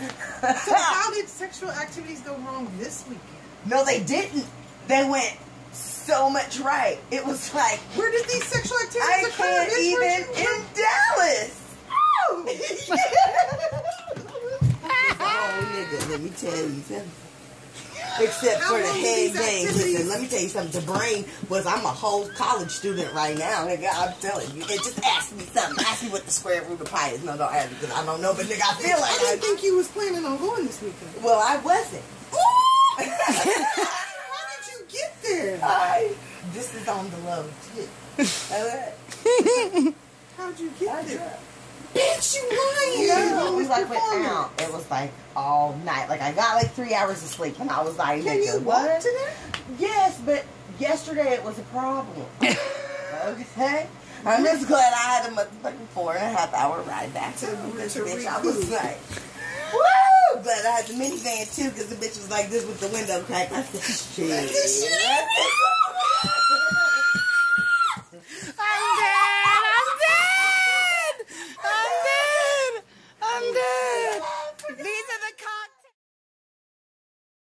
So how did sexual activities go wrong this weekend? no, they didn't. They went so much right. It was like Where did these sexual activities I occur? can't bitch? even Where'd in Dallas. Oh! oh, nigga, let me tell you something. Except for the head game. Listen, let me tell you something. The brain was, I'm a whole college student right now, nigga. I'm telling you. It just ask me something. Ask me what the square root of pi is. No, don't ask me because I don't know, but nigga, I feel like I didn't I. think you was planning on going this weekend. Well, I wasn't. How did you get there? I, this is on the low, too. How'd you get I there? drove. Bitch, you lying. No, we like went out. It was like all night. Like I got like three hours of sleep, and I was like, Can you what? today? Yes, but yesterday it was a problem. okay? I'm just glad I had a motherfucking four and a half hour ride back to this bitch. I was like, woo! Glad I had the minivan too, because the bitch was like this with the window cracked. I said, shit.